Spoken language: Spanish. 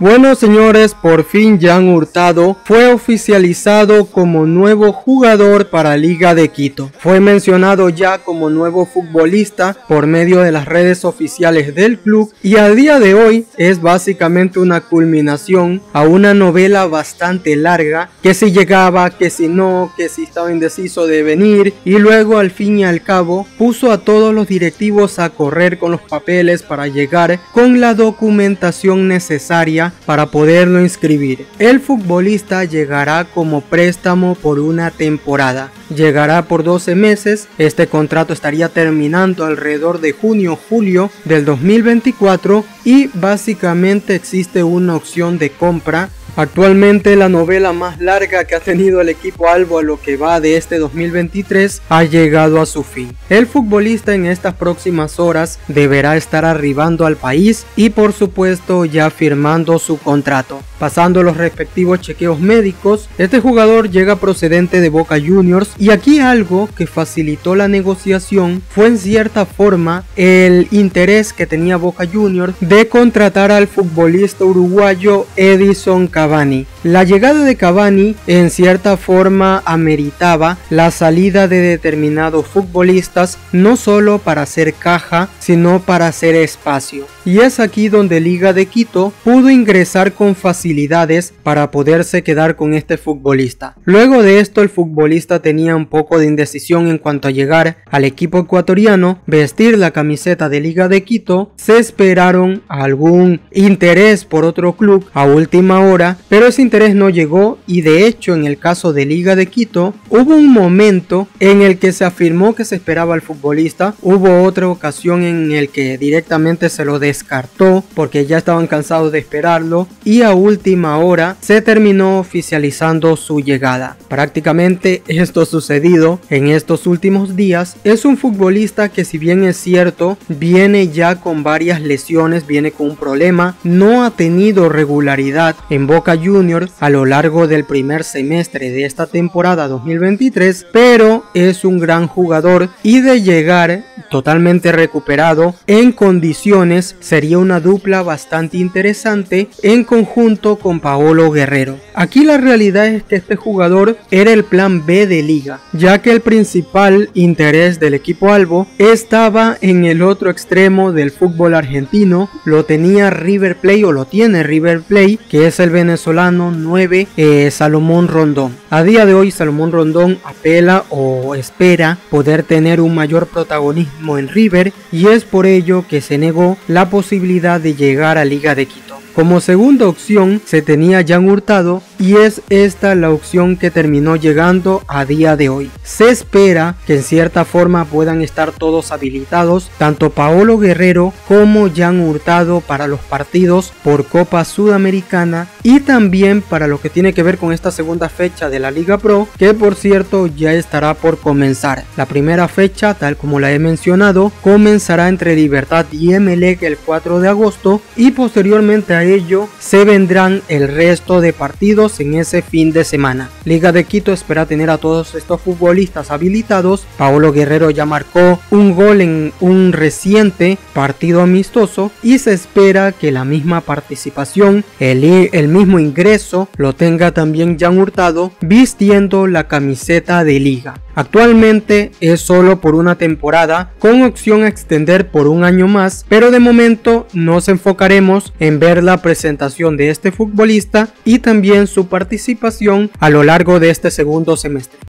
Bueno señores, por fin Jan Hurtado fue oficializado como nuevo jugador para Liga de Quito. Fue mencionado ya como nuevo futbolista por medio de las redes oficiales del club y a día de hoy es básicamente una culminación a una novela bastante larga que si llegaba, que si no, que si estaba indeciso de venir y luego al fin y al cabo puso a todos los directivos a correr con los papeles para llegar con la documentación necesaria para poderlo inscribir. El futbolista llegará como préstamo por una temporada. Llegará por 12 meses. Este contrato estaría terminando alrededor de junio-julio del 2024 y básicamente existe una opción de compra Actualmente la novela más larga que ha tenido el equipo Albo a lo que va de este 2023 ha llegado a su fin. El futbolista en estas próximas horas deberá estar arribando al país y por supuesto ya firmando su contrato. Pasando los respectivos chequeos médicos, este jugador llega procedente de Boca Juniors y aquí algo que facilitó la negociación fue en cierta forma el interés que tenía Boca Juniors de contratar al futbolista uruguayo Edison La llegada de Cavani en cierta forma ameritaba la salida de determinados futbolistas no solo para hacer caja sino para hacer espacio. Y es aquí donde Liga de Quito pudo ingresar con facilidad para poderse quedar con este futbolista. Luego de esto el futbolista tenía un poco de indecisión en cuanto a llegar al equipo ecuatoriano, vestir la camiseta de Liga de Quito, se esperaron algún interés por otro club a última hora, pero ese interés no llegó y de hecho en el caso de Liga de Quito hubo un momento en el que se afirmó que se esperaba al futbolista, hubo otra ocasión en el que directamente se lo descartó porque ya estaban cansados de esperarlo y a última hora se terminó oficializando su llegada. Prácticamente esto sucedido en estos últimos días. Es un futbolista que si bien es cierto viene ya con varias lesiones, viene con un problema, no ha tenido regularidad en Juniors a lo largo del primer semestre de esta temporada 2023, pero es un gran jugador y de llegar totalmente recuperado en condiciones sería una dupla bastante interesante en conjunto con Paolo Guerrero. Aquí la realidad es que este jugador era el plan B de liga, ya que el principal interés del equipo Albo estaba en el otro extremo del fútbol argentino, lo tenía River Plate o lo tiene River Plate, que es el venezolano 9 eh, Salomón Rondón. A día de hoy Salomón Rondón apela o espera poder tener un mayor protagonismo en River y es por ello que se negó la posibilidad de llegar a Liga de Quito. Como segunda opción se tenía Jan Hurtado y es esta la opción que terminó llegando a día de hoy. Se espera que en cierta forma puedan estar todos habilitados, tanto Paolo Guerrero como Jan Hurtado para los partidos por Copa Sudamericana y también para lo que tiene que ver con esta segunda fecha de la Liga Pro, que por cierto ya estará por comenzar. La primera fecha, tal como la he mencionado, comenzará entre Libertad y Emelec el 4 de agosto y posteriormente a ello se vendrán el resto de partidos en ese fin de semana. Liga de Quito espera tener a todos estos futbolistas habilitados. Paolo Guerrero ya marcó un gol en un reciente partido amistoso y se espera que la misma participación, el, el mismo ingreso lo tenga también Jan Hurtado vistiendo la camiseta de liga. Actualmente es solo por una temporada con opción a extender por un año más, pero de momento nos enfocaremos en ver la presentación de este futbolista y también su participación a lo largo de este segundo semestre.